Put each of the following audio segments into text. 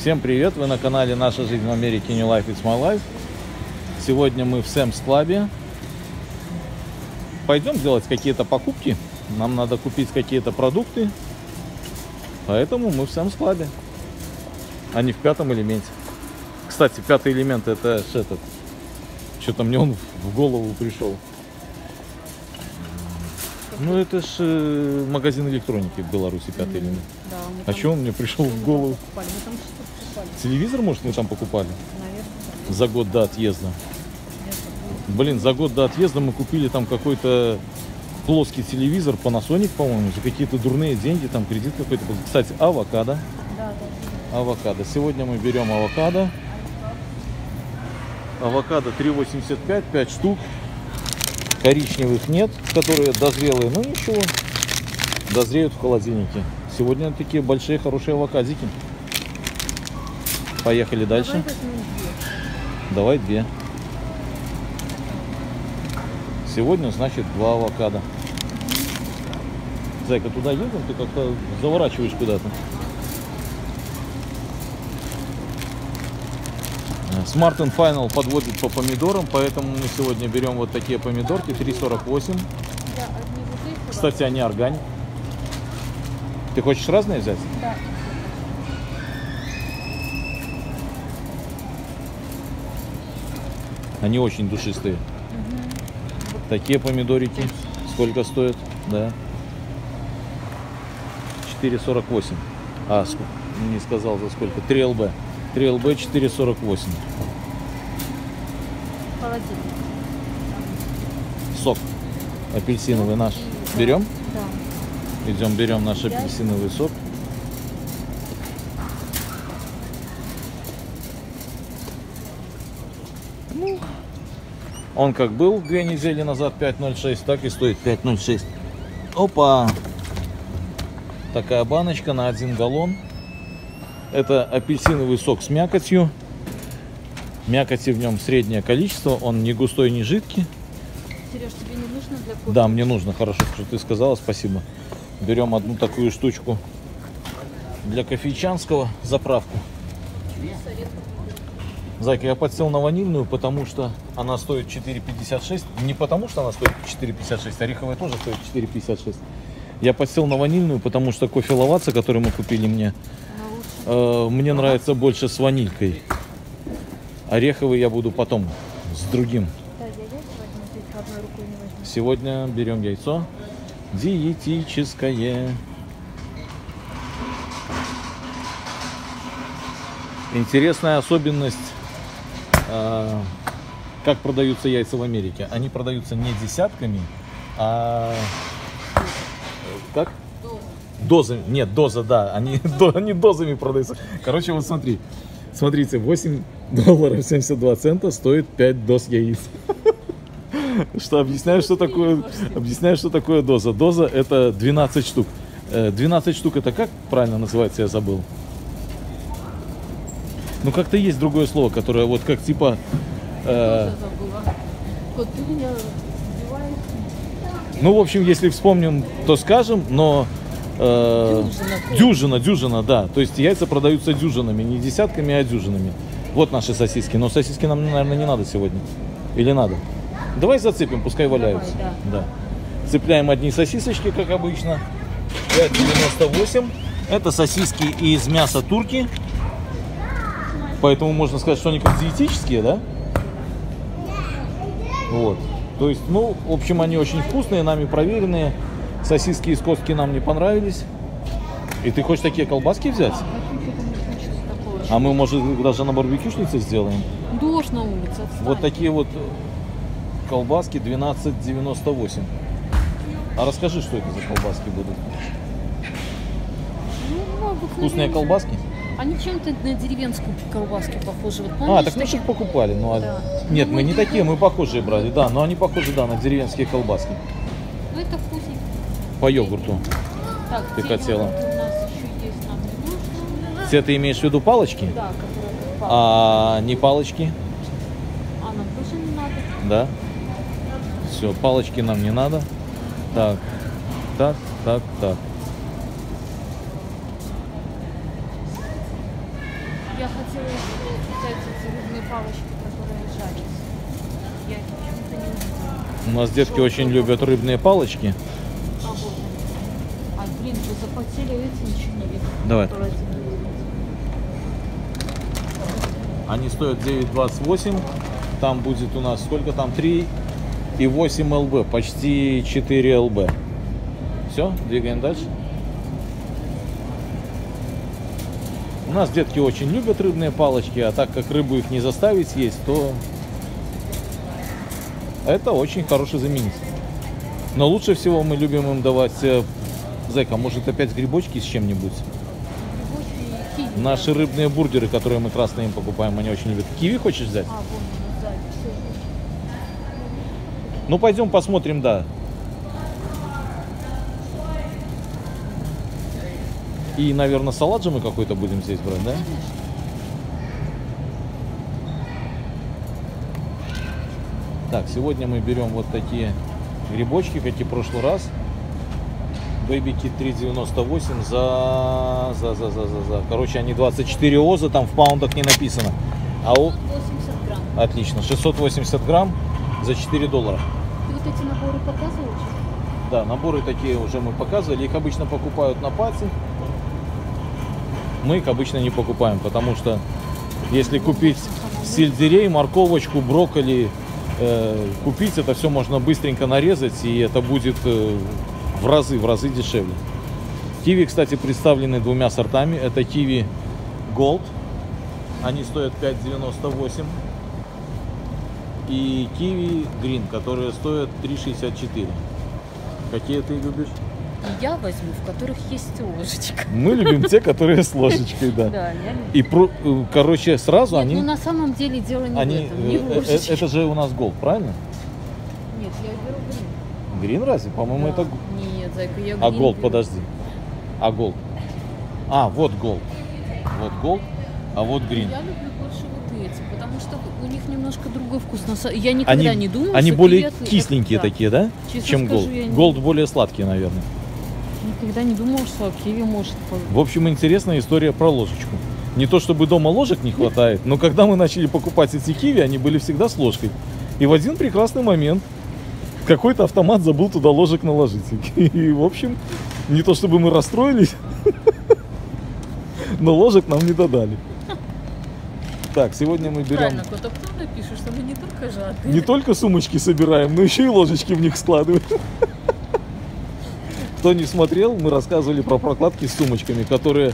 Всем привет! Вы на канале Наша жизнь в Америке New Life It's My Life. Сегодня мы в Сэмс Клабе. Пойдем делать какие-то покупки. Нам надо купить какие-то продукты. Поэтому мы в Сэмс Клабе. А не в пятом элементе. Кстати, пятый элемент это этот. Что-то мне он в голову пришел. Ну это ж э, магазин электроники в Беларуси, пятый элемент. Да, А что он мне пришел в голову? покупали. Мы там. Телевизор, может, мы там покупали? Наверное. За год до отъезда. Блин, за год до отъезда мы купили там какой-то плоский телевизор Panasonic, по-моему, за какие-то дурные деньги, там кредит какой-то был. Кстати, авокадо. Да, да. Авокадо. Сегодня мы берем авокадо. Авокадо 3,85, 5 штук. Коричневых нет, которые дозрелые, ну ничего. Дозреют в холодильнике. Сегодня такие большие, хорошие авокадики. Поехали дальше. Давай две. Сегодня, значит, два авокадо. Зайка, туда едем, ты как-то заворачиваешь куда-то. Smart and Final подводит по помидорам, поэтому мы сегодня берем вот такие помидорки, 3,48. Да, одни вот эти. Кстати, они органик. Ты хочешь разные взять? Да. Они очень душистые. Такие помидорики сколько стоят? Да. 4,48. А, не сказал за сколько. 3 ЛБ. 3 ЛБ 4,48. Холодильник. Сок апельсиновый наш. Берем? Да. Идем, берем наш апельсиновый сок. Он как был две недели назад 5.06, так и стоит 5.06. Опа! Такая баночка на один галлон. Это апельсиновый сок с мякотью. Мякоти в нем среднее количество. Он не густой, не жидкий. Сереж, тебе не нужно для кофе? Да, мне нужно, хорошо, что ты сказала, спасибо. Берем одну такую штучку для кофейчанского заправку. Зайка, я подсел на ванильную, потому что она стоит 4,56. Не потому что она стоит 4,56, ореховая тоже стоит 4,56. Я подсел на ванильную, потому что кофе лаваца, который мы купили мне, э, мне нравится больше с ванилькой. Ореховый я буду потом с другим. Сегодня берем яйцо диетическое. Интересная особенность, как продаются яйца в Америке. Они продаются не десятками, а как? Дозами. Нет, доза, да. Они, до- они дозами продаются. Короче, вот смотри. Смотрите, 8 долларов 72 цента стоит 5 доз яиц. Что объясняю, что такое, объясняю, что такое доза. Доза это 12 штук. Э, 12 штук это как правильно называется, я забыл. Ну как-то есть другое слово, которое вот как типа... э, ну, в общем, если вспомним, то скажем, но... э, Дюжина. дюжина, да. То есть яйца продаются дюжинами, не десятками, а дюжинами. Вот наши сосиски. Но сосиски нам, наверное, не надо сегодня. Или надо? Давай зацепим, пускай валяются. да. Цепляем одни сосисочки, как обычно. 5,98. Это сосиски из мяса турки. Поэтому можно сказать, что они как диетические, да? Вот. То есть, ну, в общем, они очень вкусные, нами проверенные. Сосиски из костки нам не понравились. И ты хочешь такие колбаски взять? Такое. А мы, может, даже на барбекюшнице сделаем? Дождь на улице, отстань. Вот такие вот колбаски 12,98. А расскажи, что это за колбаски будут? Ну, Вкусные колбаски? Они чем-то на деревенскую колбаску похожи. Вот А, помнишь, так мы же такие- их покупали. Ну, а- Да. Нет, Ну, мы не такие, мы похожие брали, да, но они похожи, да, на деревенские колбаски. Ну, это вкусненько. По йогурту. Так, Ты те хотела. у нас еще есть, нам не нужно. Все ты имеешь в виду палочки? Да, которые попали. А не палочки, А нам тоже не надо. да? Все, палочки нам не надо. Так, так, так, так. Палочки, которые жарятся. Я их почему-то не увидела. У нас детки очень любят рыбные палочки. А вот они. А, блин, вы запотели эти, ничего не видно. Давай. Они стоят 9,28. Там будет у нас сколько там? 3 и 8 ЛБ. Почти 4 ЛБ. Все, двигаем дальше. У нас детки очень любят рыбные палочки, а так как рыбу их не заставить съесть, то это очень хороший заменитель. Но лучше всего мы любим им давать, э, зайка, может опять грибочки с чем-нибудь? Наши рыбные бургеры, которые мы красные им покупаем, они очень любят. Киви хочешь взять? А, вон. Все. Ну, пойдем посмотрим, да. И, наверное, салат же мы какой-то будем здесь брать, да? Так, сегодня мы берем вот такие грибочки, как и в прошлый раз. Бэбики 3,98 за, за, за, за, за, за. Короче, они 24 оза, там в паундах не написано. А у... 80 грамм. Отлично, 680 грамм за 4 доллара. Ты вот эти наборы показывал? уже? Да, наборы такие уже мы показывали. Их обычно покупают на пати. Мы их обычно не покупаем, потому что если купить сельдерей, морковочку, брокколи, э, купить это все можно быстренько нарезать, и это будет э, в разы, в разы дешевле. Киви, кстати, представлены двумя сортами. Это киви Gold. Они стоят 5,98. И киви Green, которые стоят 3,64. Какие ты любишь? И я возьму, в которых есть ложечка. Мы любим те, которые с ложечкой, да. Да, я. И, про- э, короче, сразу Нет, они... ну на самом деле дело не они в этом, не э, в э, ложечке. это же у нас gold, правильно? Нет, я беру green. Green разве? По-моему, Да. это... Нет, зайка, я А green gold, беру. подожди. А gold. А, вот gold. Вот gold, а вот грин. Я люблю больше вот эти, потому что у них немножко другой вкус. Са- Я никогда Они, не думала, они более кисленькие да. такие, да? Честно чем скажу, голд. я не- Голд более сладкий, наверное. Никогда не думала, что киви может... В общем, интересная история про ложечку. Не то чтобы дома ложек не хватает, но когда мы начали покупать эти киви, они были всегда с ложкой. И в один прекрасный момент какой-то автомат забыл туда ложек наложить. И, в общем, не то чтобы мы расстроились, но ложек нам не додали. Так, сегодня мы берем Правильно, кот, кто напишет, что мы не только жадные. не только сумочки собираем, но еще и ложечки в них складываем. Кто не смотрел, мы рассказывали про прокладки с сумочками, которые...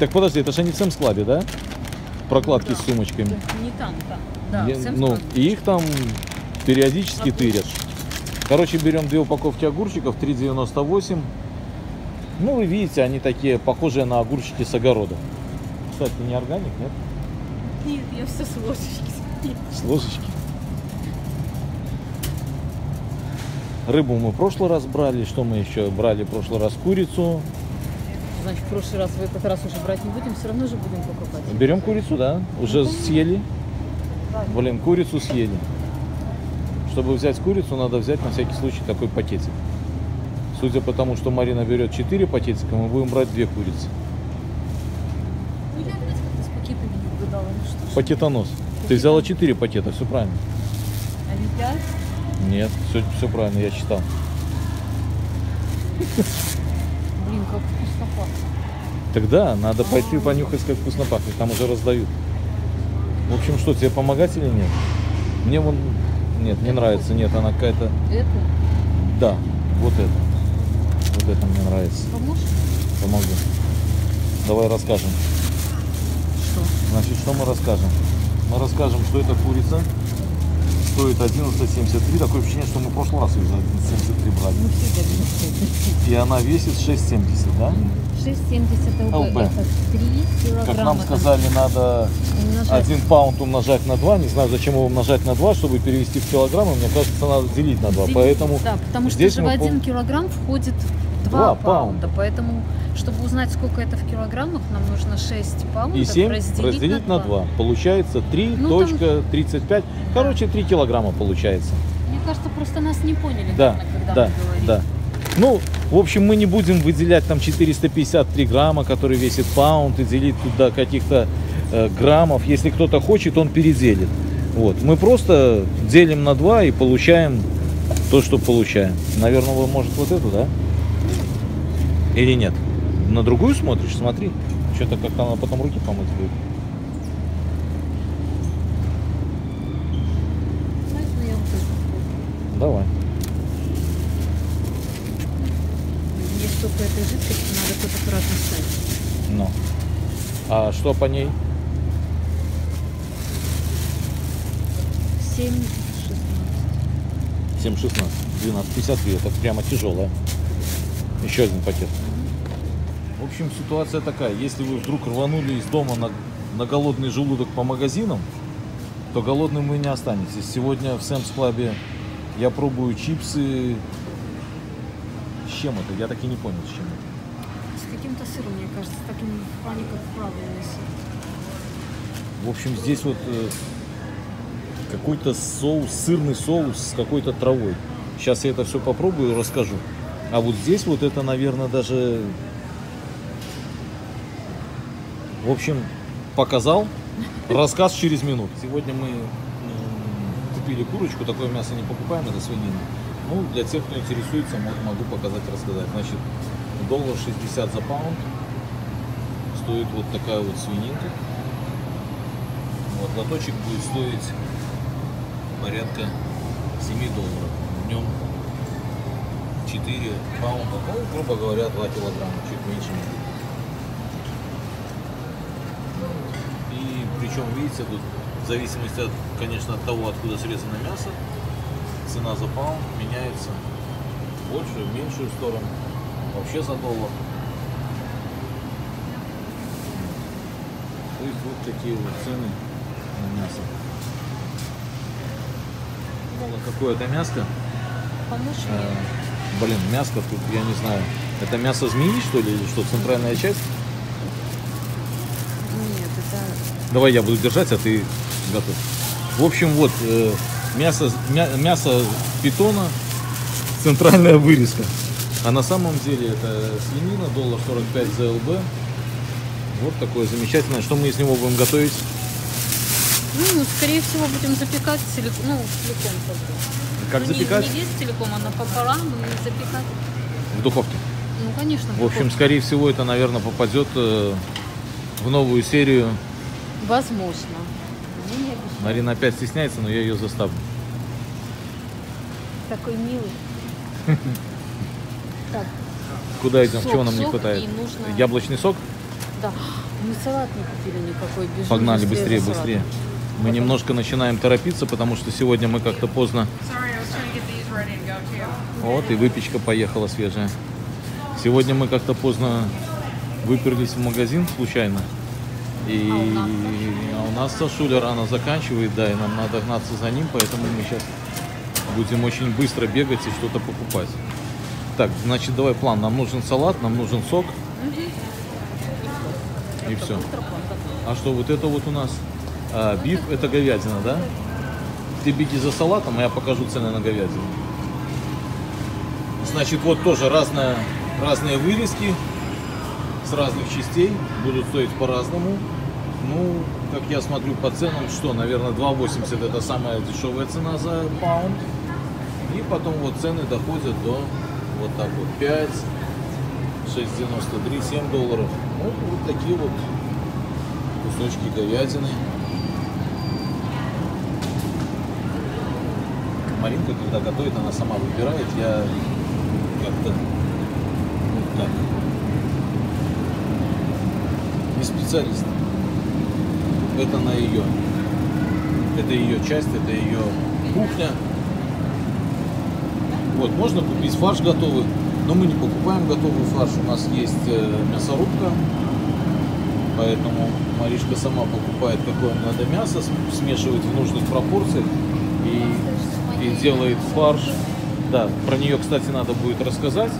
Так подожди, это же они в Сэмс-клабе, да? Прокладки Да. с сумочками. Не там, там. Да, Я- ну, и их там периодически Огурчики. тырят. Короче, берем две упаковки огурчиков, 3,98. Ну, вы видите, они такие похожие на огурчики с огорода. Кстати, не органик, нет? Нет, я все с ложечки. С ложечки. Рыбу мы в прошлый раз брали. Что мы еще брали в прошлый раз? Курицу. Значит, в прошлый раз, в этот раз уже брать не будем, все равно же будем покупать. Берем курицу, да? Уже Ну, съели. Да. Блин, курицу съели. Чтобы взять курицу, надо взять на всякий случай такой пакетик. Судя по тому, что Марина берет 4 пакетика, мы будем брать 2 курицы. Ну, я опять как-то с пакетами не угадала. Ну что. Пакетонос. Ты взяла 4 пакета, все правильно. А не пять? Нет, все, все правильно, я читал. Блин, как вкусно пахнет. Тогда надо пойти понюхать, как вкусно пахнет. Там уже раздают. В общем, что, тебе помогать или нет? Мне вон... Нет, не нравится. Нет, она какая-то... Это Да, вот это. Вот это мне нравится. поможешь? Помогу. Давай расскажем. Что? Значит, что мы расскажем? Мы расскажем, что эта курица стоит 11,73. Такое ощущение, что мы в прошлый раз ее за 11,73 брали. Мы И она весит 6,70, да? 6,70 ЛБ. Это 3 килограмма. Как нам сказали, надо умножать. один паунд умножать на 2. Не знаю, зачем его умножать на 2, чтобы перевести в килограммы. Мне кажется, надо делить на 2. Делить, Поэтому Да, потому что здесь же в мы один пол- килограмм входит 2 Два паунда. Поэтому, чтобы узнать, сколько это в килограммах, нам нужно 6 паундов и 7 разделить, разделить на 2. Получается Ну, там- 3.35. Короче, 3 килограмма получается. Мне кажется, просто нас не поняли, Да, наверное, когда да, мы говорили. да. Ну, в общем, мы не будем выделять там 453 грамма, который весит паунд, и делить туда каких-то э, граммов. Если кто-то хочет, он переделит. Вот. Мы просто делим на два и получаем то, что получаем. Наверное, вы, может, вот эту, да? Или нет? На другую смотришь? Смотри. Что-то как-то она потом руки помыть будет. Давай. Есть только этой жидкости, надо тут аккуратно ставить. Ну. А что по ней? 7, 16. 7,16. 12,53. Это прямо тяжелая. Еще один пакет. В общем, ситуация такая. Если вы вдруг рванули из дома на, на голодный желудок по магазинам, то голодным вы не останетесь. Сегодня в Сэмс Клабе я пробую чипсы. С чем это? Я так и не понял, с чем это. С каким-то сыром, мне кажется, таким как правильный сыр. В общем, здесь вот э, какой-то соус, сырный соус с какой-то травой. Сейчас я это все попробую и расскажу. А вот здесь вот это, наверное, даже... В общем, показал. Рассказ через минуту. Сегодня мы купили курочку, такое мясо не покупаем, это свинина. Ну, для тех, кто интересуется, мо- могу показать, рассказать. Значит, доллар 60 за паунд. Стоит вот такая вот свининка. Вот лоточек будет стоить порядка 7 долларов. В нем 4 паунда, ну, грубо говоря, 2 килограмма, чуть меньше. И причем, видите, тут в зависимости от, конечно, от того, откуда срезано мясо, цена за паунд меняется в большую, в меньшую сторону, вообще за доллар. То есть вот такие вот цены на мясо. Мало какое-то мяско. Помочь Э? Блин, мяско тут, я не знаю. Это мясо змеи, что ли, или что, центральная часть? Нет, это... Давай я буду держать, а ты готов. В общем, вот, э, мясо, мя- мясо питона, центральная вырезка. А на самом деле это свинина, доллар 45 за ЛБ. Вот такое замечательное. Что мы из него будем готовить? Ну, скорее всего, будем запекать целиком, ну, целиком как Ну, не- запекать? Не, весь целиком, а напополам и запекать. В духовке. Ну, конечно. В общем, духовке. скорее всего, это, наверное, попадет э, в новую серию. Возможно. Не обещают. Марина опять стесняется, но я ее заставлю. Такой милый. Так, Куда идем? Сок, Чего нам не хватает? нужно- Яблочный сок? да. Мы салат не купили никакой. Бежим Погнали быстрее, быстрее. салатом. Мы немножко начинаем торопиться, потому что сегодня мы как-то поздно. Sorry, Вот и выпечка поехала свежая. Сегодня мы как-то поздно выперлись в магазин случайно. И а у нас Сашуля рано заканчивает, да, и нам надо гнаться за ним, поэтому мы сейчас будем очень быстро бегать и что-то покупать. Так, значит, давай план. Нам нужен салат, нам нужен сок. И все. А что, вот это вот у нас а, биф, это говядина, да? Ты беги за салатом, а я покажу цены на говядину. Значит, вот тоже разная, разные вырезки с разных частей будут стоить по-разному. Ну, как я смотрю по ценам, что, наверное, 2,80 это самая дешевая цена за паунд. И потом вот цены доходят до вот так вот 5, 6,93, 7 долларов. Ну, вот такие вот кусочки говядины. Маринка, когда готовит, она сама выбирает. Я как-то ну, так. Не специалист. Это на ее. Это ее часть, это ее кухня. Вот, можно купить фарш готовый, но мы не покупаем готовый фарш. У нас есть э, мясорубка, поэтому Маришка сама покупает, какое надо мясо, смешивает в нужных пропорциях и, и делает фарш. Да, про нее, кстати, надо будет рассказать.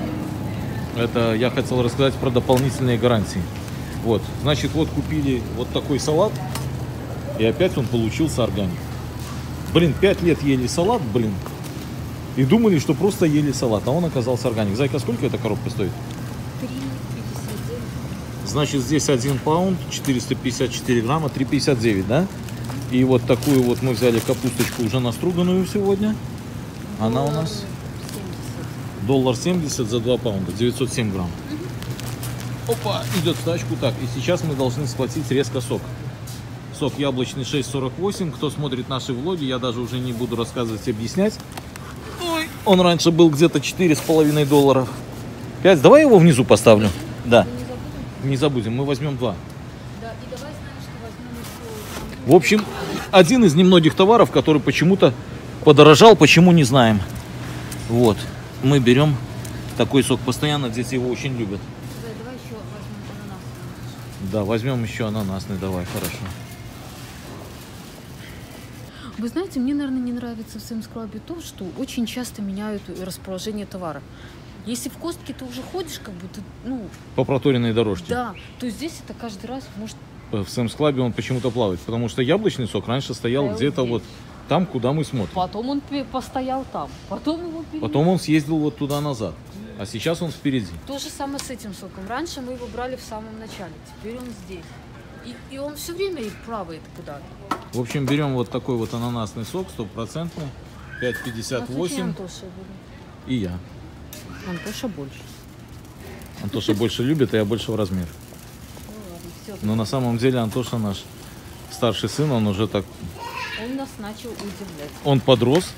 Это я хотел рассказать про дополнительные гарантии. Вот, значит, вот купили вот такой салат, и опять он получился органик. Блин, 5 лет ели салат, блин, и думали, что просто ели салат, а он оказался органик. Зайка, сколько эта коробка стоит? 3,59. Значит, здесь 1 паунд, 454 грамма, 3,59, да? И вот такую вот мы взяли капусточку уже наструганную сегодня. Она у нас доллар 70 за 2 паунда, 907 грамм. Опа, идет в тачку. Так, и сейчас мы должны схватить резко сок. Сок яблочный 6,48. Кто смотрит наши влоги, я даже уже не буду рассказывать и объяснять. Ой, он раньше был где-то 4,5 долларов. 5. Давай его внизу поставлю. Да, Не забудем? не забудем, мы возьмем два. Да, и давай знаешь, что возьмем еще... В общем, один из немногих товаров, который почему-то подорожал, почему не знаем. Вот, мы берем такой сок постоянно, дети его очень любят. Да, давай еще возьмем ананас. Да, возьмем еще ананасный, давай, хорошо. Вы знаете, мне, наверное, не нравится в Sam's Club то, что очень часто меняют расположение товара. Если в Костке ты уже ходишь, как ты, ну, По проторенной дорожке. да, то здесь это каждый раз может... В Сэмс Клабе он почему-то плавает, потому что яблочный сок раньше стоял где-то вот там, куда мы смотрим. Потом он постоял там, потом его. Потом он съездил вот туда назад, а сейчас он впереди. То же самое с этим соком. Раньше мы его брали в самом начале, теперь он здесь. И, и он все время и плавает куда-то. В общем, берем вот такой вот ананасный сок, стопроцентный, У нас очень 5,58 Антоша был. и я. Антоша больше. Антоша больше любит, а я больше в размер. Ну ладно. Но на самом деле Антоша наш старший сын, он уже так, Он нас начал удивлять. он подрос.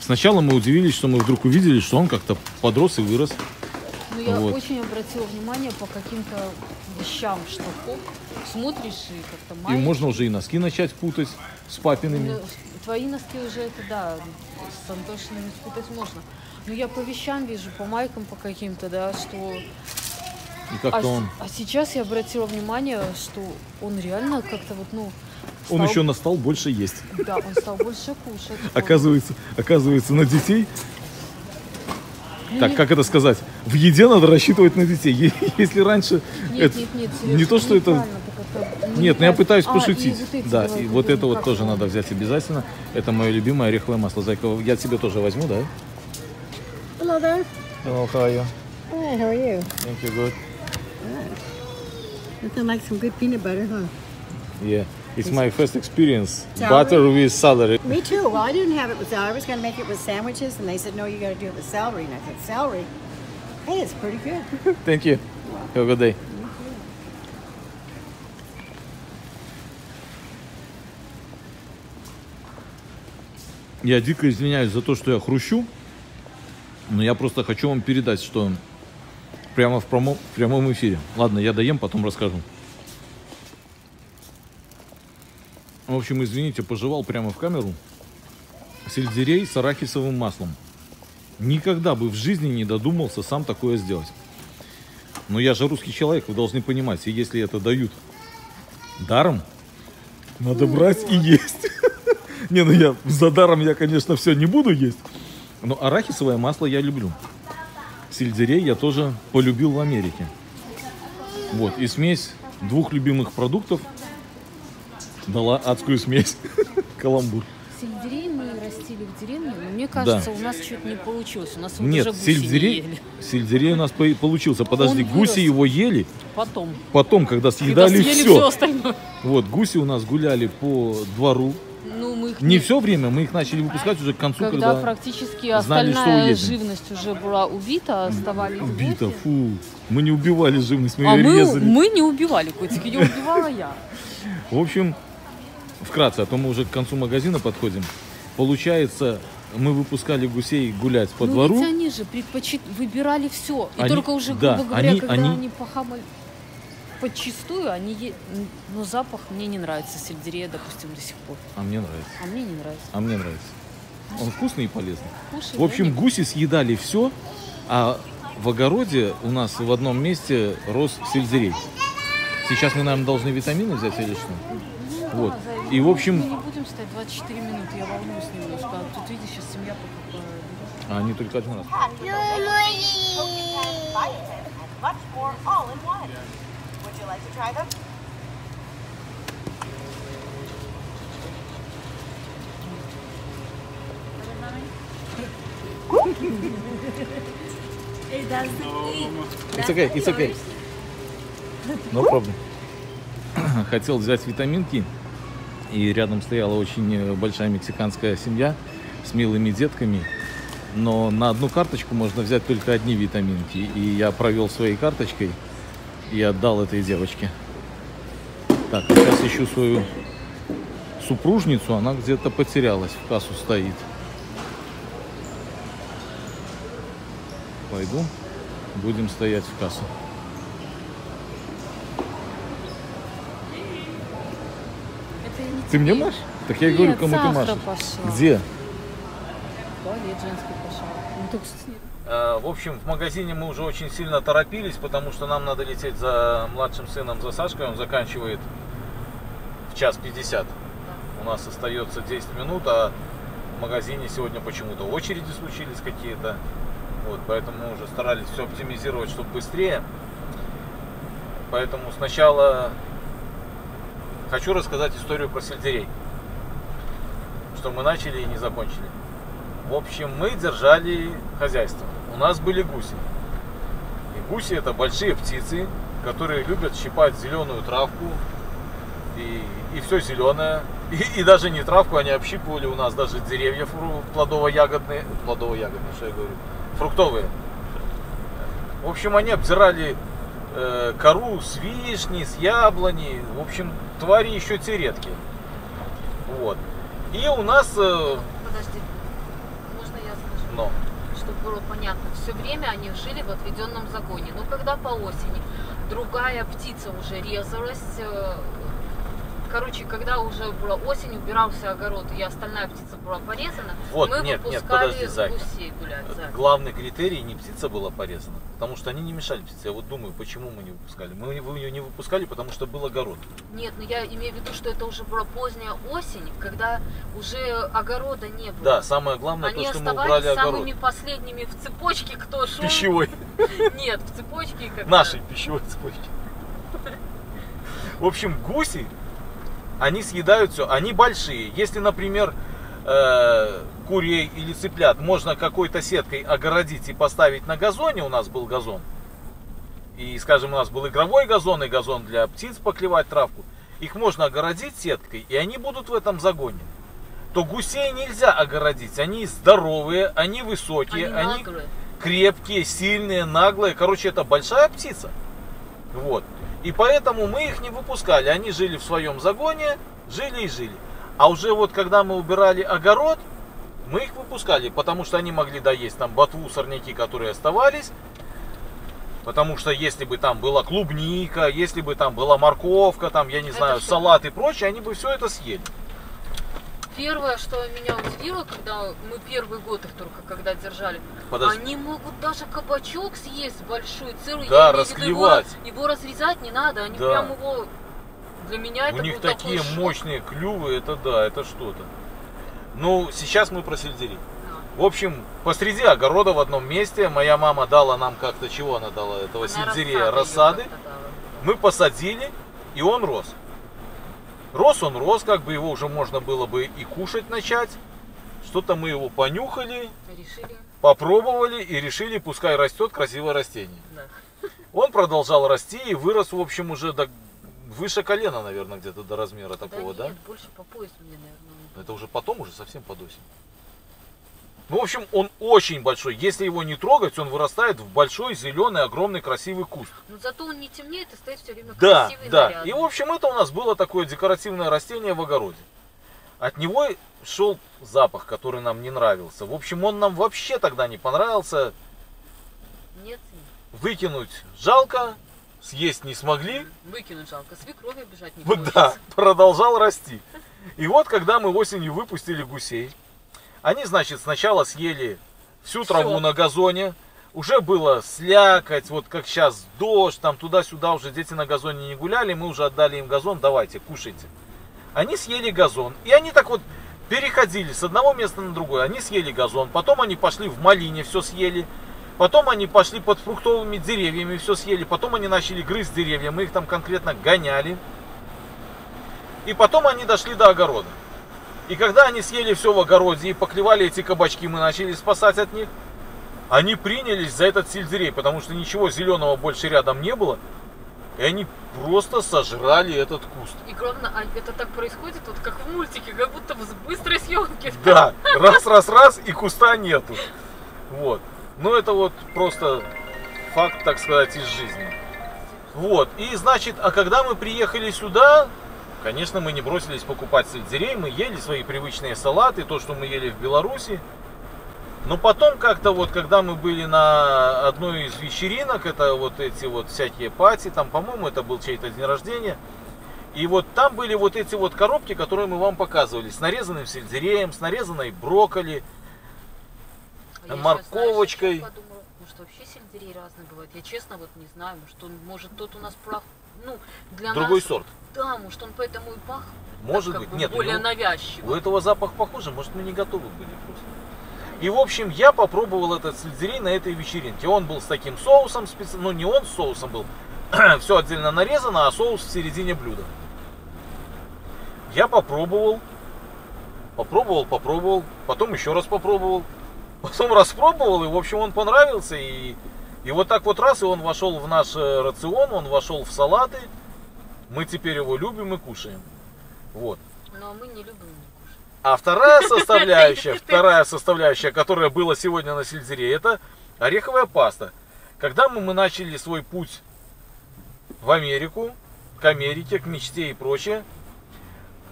Сначала мы удивились, что мы вдруг увидели, что он как-то подрос и вырос. Но я Вот. очень обратила внимание по каким-то вещам, что хоп, смотришь и как-то И можно уже и носки начать путать с папиными. Ну, Твои носки уже это да, с Антошиными спутать можно. Но я по вещам вижу, по майкам по каким-то, да, что... И А, как-то с- он, а сейчас я обратила внимание, что он реально как-то вот, ну... он стал- еще настал больше есть. Да, он стал больше кушать. Он- Оказывается, оказывается, на детей, Ну, так как это сказать, в еде надо рассчитывать на детей. Если раньше Нет, это- нет, нет, не то, что это- Нет, но я неправильно. пытаюсь А, и пошутить. вот эти да, и вот это вот тоже он? надо взять обязательно. Это мое любимое ореховое масло. Зайка, я тебе тоже возьму, да? Hello there. Hello, how are you? Hi, how are you? Thank you, good. Nothing like some good peanut butter, huh? Yeah, it's my first experience. Celery? Butter with celery. Me too. Well, I didn't have it with I was going to make it with sandwiches, and they said, no, you got to do it with celery. And I said, celery? Hey, it's pretty good. Thank you. Have a good day. Я дико извиняюсь за то, что я хрущу, но я просто хочу вам передать, что прямо в промо- в прямом эфире. Ладно, я доем, потом расскажу. В общем, извините, пожевал прямо в камеру сельдерей с арахисовым маслом. Никогда бы в жизни не додумался сам такое сделать. Но я же русский человек, вы должны понимать, и если это дают даром, надо брать и есть. Не, ну я за даром я, конечно, все не буду есть. Но арахисовое масло я люблю. Сельдерей я тоже полюбил в Америке. Вот, и смесь двух любимых продуктов дала адскую смесь. Каламбур. Сельдерей мы растили в деревне, но мне кажется, у нас что-то не получилось. У нас вот Нет, уже гуси не сельдерей, ели. сельдерей у нас по- получился. Подожди, Он гуси вырос. его ели, Потом. потом, когда Когда съедали съели все. все остальное. Вот, гуси у нас гуляли по двору. Ну, мы их Не все время, мы их начали выпускать уже к концу, Когда, когда, практически знали, что остальная уедем. живность уже была убита, оставались убито. гуси. Фу, мы не убивали живность, мы А ее мы, резали. мы не убивали котики, ее убивала я. В общем, вкратце, а то мы уже к концу магазина подходим. Получается, мы выпускали гусей гулять по ну двору. ведь они же предпочит... выбирали все. И Они- только уже, да, грубо говоря, они- когда они- они, похамали подчистую, они е... Но запах мне не нравится сельдерея, допустим, до сих пор. А мне нравится. А мне не нравится. А мне нравится. Он вкусный и полезный. Кушай, В общем, гуси съедали все, а в огороде у нас в одном месте рос сельдерей. Сейчас мы, наверное, должны витамины взять или что? Ну Вот. И, в Мы общем, не будем стоять 24 минуты, я волнуюсь немножко. А тут, видишь, сейчас семья пока... а они только один раз. To try them? It's okay, it's okay. No problem. Хотел взять витаминки, и рядом стояла очень э, большая мексиканская семья с милыми детками. Но на одну карточку можно взять только одни витаминки. И я провел своей карточкой и отдал этой девочке. Так, сейчас ищу свою супружницу, она где-то потерялась, в кассу стоит. Пойду, будем стоять в кассу. Это я не Ты мне машешь? Так я и говорю, кому ты машешь. пошла. Где? В туалет женский пошел. Ну, только что- Э, В общем, в магазине мы уже очень сильно торопились, потому что нам надо лететь за младшим сыном, за Сашкой. Он заканчивает в час 50. У нас остается 10 минут, а в магазине сегодня почему-то очереди случились какие-то. Вот, поэтому мы уже старались все оптимизировать, чтобы быстрее. Поэтому сначала хочу рассказать историю про сельдерей. Что мы начали и не закончили. В общем, мы держали хозяйство. У нас были гуси. И гуси это большие птицы, которые любят щипать зеленую травку и, и все зеленое. И, и даже не травку, они общипывали у нас даже деревья плодово-ягодные. Плодово-ягодные, что я говорю? Фруктовые. В общем, они обдирали э, кору с вишни, с яблони. В общем, твари еще те редкие. Вот. И у нас... э, Подожди. Можно я скажу? ну, Чтобы было понятно. Все время они жили в отведенном загоне. Но когда по осени другая птица уже резалась, э, Короче, когда уже была осень, убирался огород, и остальная птица была порезана, Вот, мы нет, нет, выпускали подожди, Зайка. гусей гулять. Зайка. главный критерий не птица была порезана, потому что они не мешали птице. Я вот думаю, почему мы не выпускали. Мы ее не выпускали, потому что был огород. Нет, но я имею в виду, что это уже была поздняя осень, когда уже огорода не было. Да, самое главное Они то, что мы убрали огород. самыми последними в цепочке, кто шел. Пищевой. Нет, в цепочке Нашей пищевой цепочки. В общем, гуси, они съедают все, они большие. Если, например, э, курей или цыплят можно какой-то сеткой огородить и поставить на газоне, у нас был газон, и, скажем, у нас был игровой газон и газон для птиц поклевать травку, их можно огородить сеткой, и они будут в этом загоне. То гусей нельзя огородить, они здоровые, они высокие, Они они, наглые. крепкие, сильные, наглые. Короче, это большая птица. Вот. И поэтому мы их не выпускали. Они жили в своем загоне, жили и жили. А уже вот когда мы убирали огород, мы их выпускали, потому что они могли доесть там ботву, сорняки, которые оставались. Потому что если бы там была клубника, если бы там была морковка, там, я не Это знаю, всё. салат и прочее, они бы все это съели. Первое, что меня удивило, когда мы первый год их только когда держали, Подожди. они могут даже кабачок съесть большой, целый. Да, виду, его- расклевать. Его, разрезать не надо, они Да. прям его... Для меня У это них такие такой шок. мощные клювы, это да, это что-то. Ну, сейчас мы про сельдерей. Да. В общем, посреди огорода в одном месте моя мама дала нам как-то, чего она дала, этого Она сельдерея, рассады. дала. Мы посадили, и он рос. Рос он рос, как бы его уже можно было бы и кушать начать. Что-то мы его понюхали, Решили, попробовали и решили, пускай растет красивое растение. да. Он продолжал расти и вырос, в общем, уже до выше колена, наверное, где-то до размера такого, да? да? нет, больше по пояс мне, наверное. Это уже потом, уже совсем под осень. Ну, в общем, он очень большой. Если его не трогать, он вырастает в большой, зеленый, огромный, красивый куст. Но зато он не темнеет и стоит все время Да, красивый, да. нарядный. И, в общем, это у нас было такое декоративное растение в огороде. От него шел запах, который нам не нравился. В общем, он нам вообще тогда не понравился. Нет, Выкинуть жалко, съесть не смогли. выкинуть жалко. Свекрови бежать не Вот хочется. да, продолжал расти. И вот, когда мы осенью выпустили гусей, они, значит, сначала съели всю траву на газоне, уже было слякоть, вот как сейчас дождь, там туда-сюда уже дети на газоне не гуляли, мы уже отдали им газон, давайте, кушайте. Они съели газон, и они так вот переходили с одного места на другое. Они съели газон, потом они пошли в малине, все съели, потом они пошли под фруктовыми деревьями, все съели, потом они начали грызть деревья, мы их там конкретно гоняли. И потом они дошли до огорода. И когда они съели все в огороде и поклевали эти кабачки, мы начали спасать от них, они принялись за этот сельдерей, потому что ничего зеленого больше рядом не было. И они просто сожрали этот куст. И главное, а это так происходит, вот как в мультике, как будто в быстрой съемке. Да, раз, раз, раз, и куста нету. Вот. Ну, это вот просто факт, так сказать, из жизни. Вот. И, значит, а когда мы приехали сюда, конечно, мы не бросились покупать сельдерей, мы ели свои привычные салаты, то, что мы ели в Беларуси. Но потом как-то вот, когда мы были на одной из вечеринок, это вот эти вот всякие пати, там, по-моему, это был чей-то день рождения, и вот там были вот эти вот коробки, которые мы вам показывали, с нарезанным сельдереем, с нарезанной брокколи, А я щас, морковочкой. знаешь, подумала, может вообще сельдерей разный бывает. Я честно вот не знаю, может он, может тот у нас плох, ну для другой нас. сорт. Да, может он поэтому и пах. Может так, быть, нет, более ну, навязчиво. У этого запах похожий, может мы не готовы были просто. И в общем, я попробовал этот сельдерей на этой вечеринке. Он был с таким соусом, специ- ну не он с соусом был, все отдельно нарезано, а соус в середине блюда. Я попробовал, попробовал, попробовал, потом еще раз попробовал, потом распробовал, и в общем он понравился. И, и вот так вот раз, и он вошел в наш э, рацион, он вошел в салаты. Мы теперь его любим и кушаем. Вот. Но мы не любим не кушать. А вторая составляющая, вторая составляющая, которая была сегодня на сельдере, это ореховая паста. Когда мы, мы начали свой путь в Америку, к Америке, к мечте и прочее,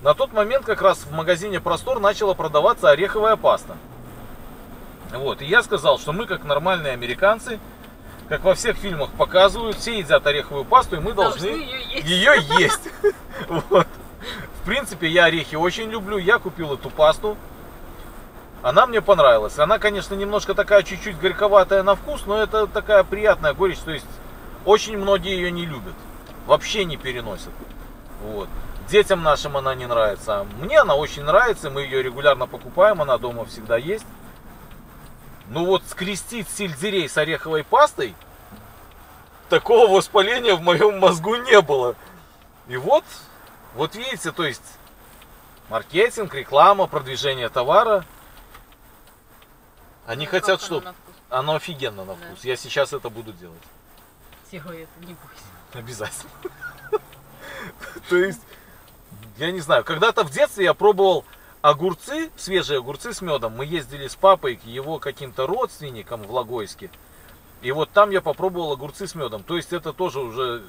на тот момент как раз в магазине Простор начала продаваться ореховая паста. Вот, и я сказал, что мы как нормальные американцы, как во всех фильмах показывают, все едят ореховую пасту, и мы должны, Должны её есть. ее есть. Вот. В принципе, я орехи очень люблю. Я купил эту пасту. Она мне понравилась. Она, конечно, немножко такая чуть-чуть горьковатая на вкус, но это такая приятная горечь. То есть очень многие ее не любят. Вообще не переносят. Вот. Детям нашим она не нравится. Мне она очень нравится. Мы ее регулярно покупаем. Она дома всегда есть. Ну вот скрестить сельдерей с ореховой пастой, такого воспаления в моем мозгу не было. И вот, вот видите, то есть маркетинг, реклама, продвижение товара. Они Ну, хотят, как что оно офигенно на Да. вкус. Я сейчас это буду делать. Делай это, не бойся. Обязательно. То есть, я не знаю, когда-то в детстве я пробовал огурцы, свежие огурцы с медом. Мы ездили с папой к его каким-то родственникам в Логойске. И вот там я попробовал огурцы с медом. То есть это тоже уже,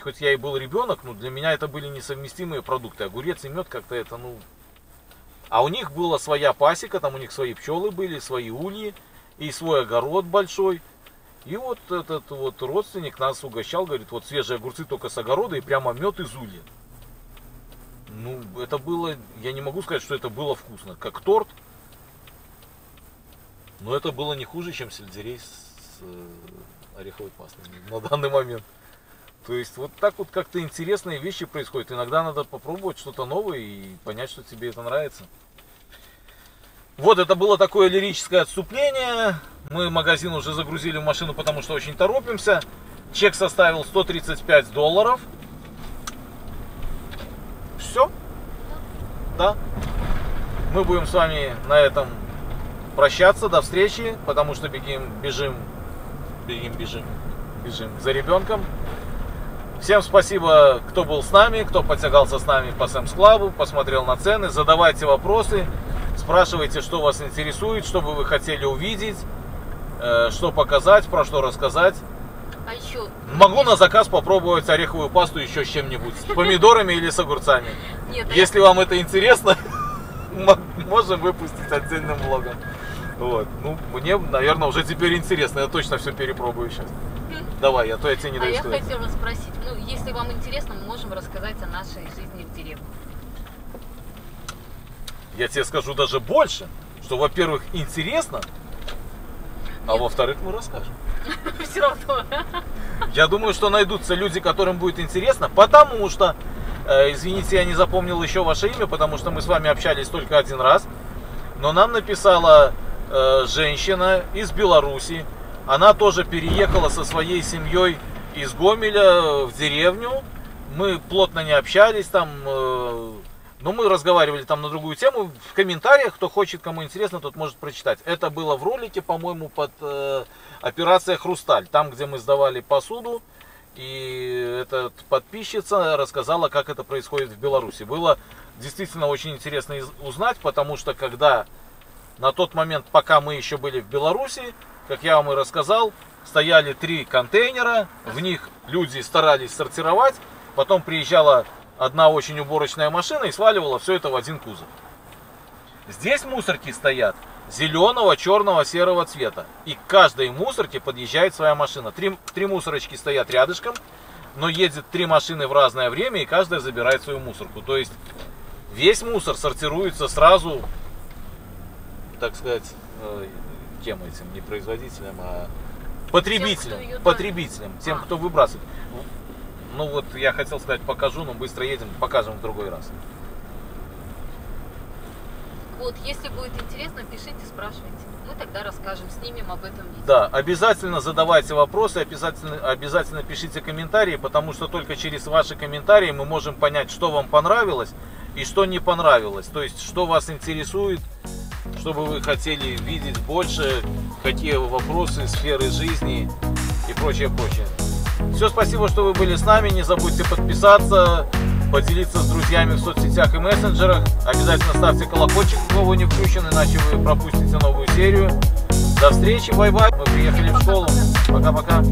хоть я и был ребенок, но для меня это были несовместимые продукты. Огурец и мед как-то это, ну... А у них была своя пасека, там у них свои пчелы были, свои ульи и свой огород большой. И вот этот вот родственник нас угощал, говорит, вот свежие огурцы только с огорода и прямо мед из улья. Ну, это было, я не могу сказать, что это было вкусно, как торт. Но это было не хуже, чем сельдерей с э, ореховой пастой на данный момент. То есть вот так вот как-то интересные вещи происходят. Иногда надо попробовать что-то новое и понять, что тебе это нравится. Вот это было такое лирическое отступление. Мы магазин уже загрузили в машину, потому что очень торопимся. Чек составил 135 долларов. Все. Да. Мы будем с вами на этом прощаться. До встречи, потому что бегим, бежим, бегим, бежим, бежим за ребенком. Всем спасибо, кто был с нами, кто подтягался с нами по Сэмс Клабу, посмотрел на цены. Задавайте вопросы, спрашивайте, что вас интересует, что бы вы хотели увидеть, э, что показать, про что рассказать. А еще... Могу на заказ попробовать ореховую пасту еще с чем-нибудь, с помидорами или с огурцами. Нет, а Если вам это интересно, можем выпустить отдельным влогом. Вот. Ну, мне, наверное, уже теперь интересно. Я точно все перепробую сейчас. Давай, а то я тебе не А даю я сказать. хотела спросить, ну, если вам интересно, мы можем рассказать о нашей жизни в деревне. Я тебе скажу даже больше, что, во-первых, интересно, а во-вторых, мы расскажем. Все равно. Я думаю, что найдутся люди, которым будет интересно, потому что, э, извините, я не запомнил еще ваше имя, потому что мы с вами общались только один раз, но нам написала э, женщина из Беларуси, она тоже переехала со своей семьей из Гомеля в деревню, мы плотно не общались там, э, но мы разговаривали там на другую тему. В комментариях, кто хочет, кому интересно, тот может прочитать. Это было в ролике, по-моему, под операция Хрусталь. Там, где мы сдавали посуду. И эта подписчица рассказала, как это происходит в Беларуси. Было действительно очень интересно узнать, потому что когда на тот момент, пока мы еще были в Беларуси, как я вам и рассказал, стояли три контейнера, в них люди старались сортировать, потом приезжала одна очень уборочная машина и сваливала все это в один кузов. Здесь мусорки стоят зеленого, черного, серого цвета. И к каждой мусорке подъезжает своя машина. Три, три мусорочки стоят рядышком, но едет три машины в разное время, и каждая забирает свою мусорку. То есть весь мусор сортируется сразу, так сказать, э, кем этим, не производителем, а потребителем. её потребителем, тем, А. кто выбрасывает. Ну вот я хотел сказать, покажу, но быстро едем, покажем в другой раз. Вот, если будет интересно, пишите, спрашивайте. Мы тогда расскажем, снимем об этом видео. Да, обязательно задавайте вопросы, обязательно, обязательно пишите комментарии, потому что только через ваши комментарии мы можем понять, что вам понравилось и что не понравилось. То есть, что вас интересует, что бы вы хотели видеть больше, какие вопросы, сферы жизни и прочее, прочее. Все, спасибо, что вы были с нами. Не забудьте подписаться, поделиться с друзьями в соцсетях и мессенджерах. Обязательно ставьте колокольчик, у кого не включен, иначе вы пропустите новую серию. До встречи, bye-bye. Мы приехали в школу. Пока-пока.